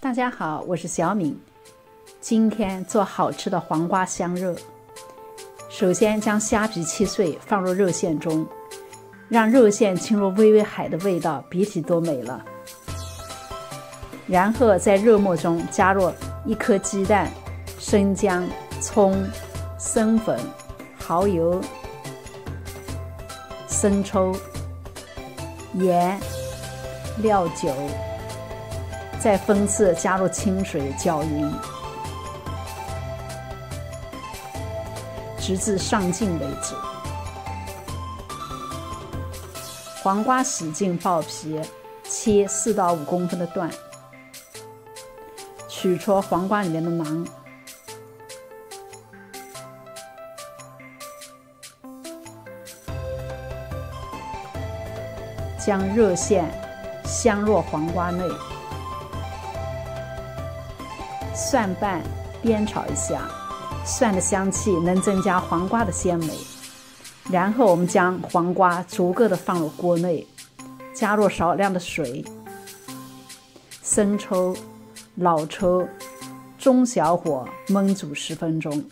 大家好，我是小敏。今天做好吃的黄瓜香肉。首先将虾皮切碎，放入肉馅中，让肉馅侵入微微海的味道，鼻涕都美了。然后在肉末中加入一颗鸡蛋、生姜、葱、生粉、蚝油、生抽、盐、料酒。再分次加入清水搅匀，直至上劲为止。黄瓜洗净剥皮，切四到五公分的段，取出黄瓜里面的囊，将热馅镶入黄瓜内。蒜瓣煸炒一下，蒜的香气能增加黄瓜的鲜美。然后我们将黄瓜逐个的放入锅内，加入少量的水、生抽、老抽，中小火焖煮十分钟。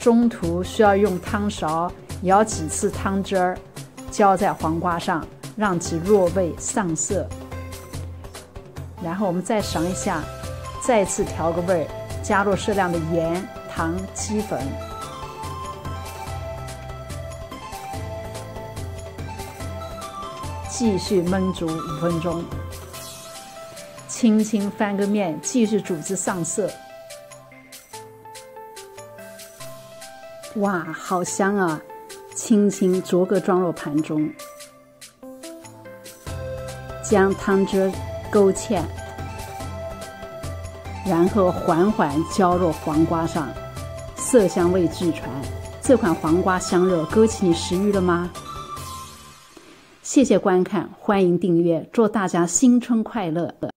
中途需要用汤勺舀几次汤汁儿，浇在黄瓜上，让其入味上色。然后我们再尝一下，再次调个味儿，加入适量的盐、糖、鸡粉，继续焖煮五分钟。轻轻翻个面，继续煮至上色。哇，好香啊！轻轻逐个装入盘中，将汤汁。勾芡，然后缓缓浇入黄瓜上，色香味俱全。这款黄瓜香肉勾起你食欲了吗？谢谢观看，欢迎订阅，祝大家新春快乐！